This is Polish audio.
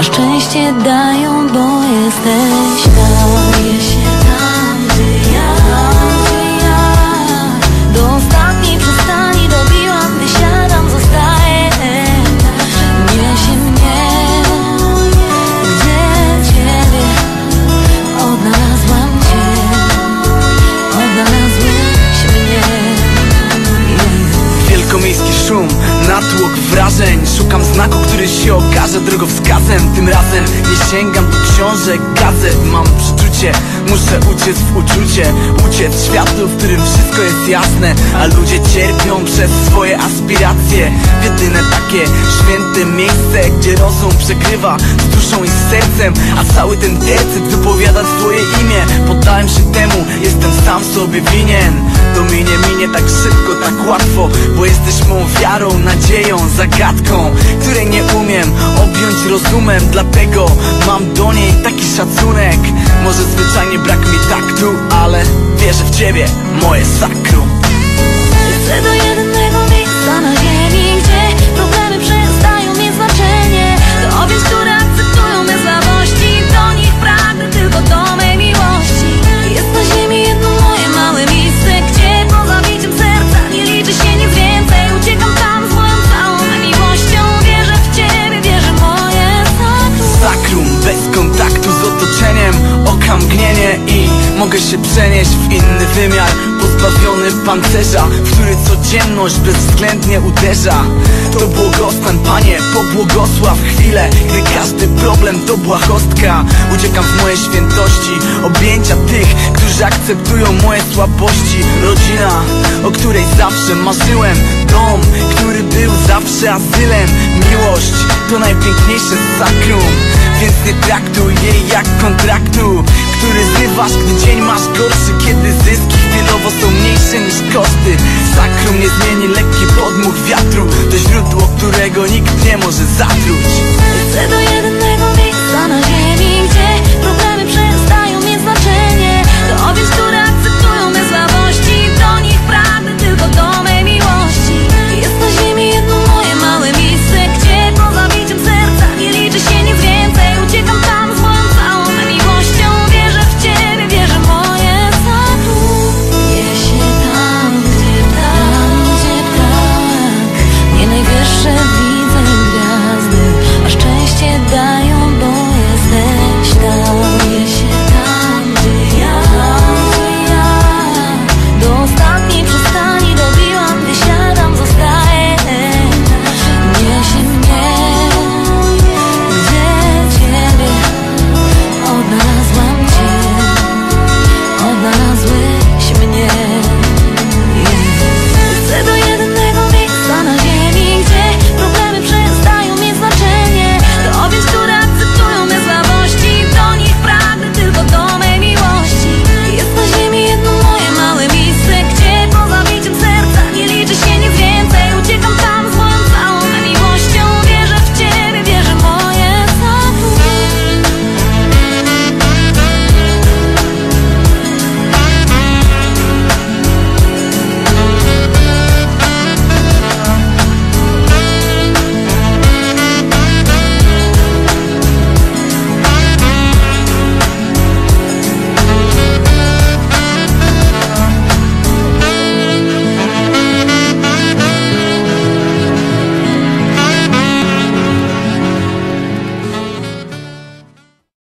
A szczęście dają, bo jesteś tam. Czuję się tam, gdzie Do ostatniej przystani dobiłam Wysiadam, zostaję. Niesie mnie Gdzie Ciebie Odnalazłam Cię Odnalazłeś mnie. Wielkomiejski szum, natłok wrażeń. Szukam znaku, który się okaże drogowskazem. Tym razem nie sięgam do książek, gazet. Mam przeczucie, muszę uciec w uczucie. Uciec światu, w którym wszystko jest jasne. A ludzie cierpią przez swoje aspiracje. W jedyne takie święte miejsce Gdzie rozum przegrywa z duszą i z sercem. A cały ten tercyt wypowiada swoje imię. Poddałem się temu, jestem sam sobie winien. To minie, minie tak szybko, tak łatwo Bo jesteś wiarą, nadzieją, zagadką Której nie umiem objąć rozumem. Dlatego mam do niej taki szacunek. Może zwyczajnie brak mi taktu, ale wierzę w ciebie, moje sakrum. Do jedynego mogę się przenieść w inny wymiar. Pozbawiony pancerza, w który codzienność bezwzględnie uderza. To błogostan, Panie, pobłogosław chwilę Gdy każdy problem to błahostka. Uciekam w moje świętości, objęcia tych, którzy akceptują moje słabości. Rodzina, o której zawsze marzyłem. Dom, który był zawsze azylem. Miłość to najpiękniejsze sakrum Więc nie traktuj jej jak kontraktu Który zrywasz, gdy dzień masz gorszy Kiedy zyski chwilowo są mniejsze niż koszty. Sakrum nie zmieni lekki podmuch wiatru To źródło, którego nikt nie może zatruć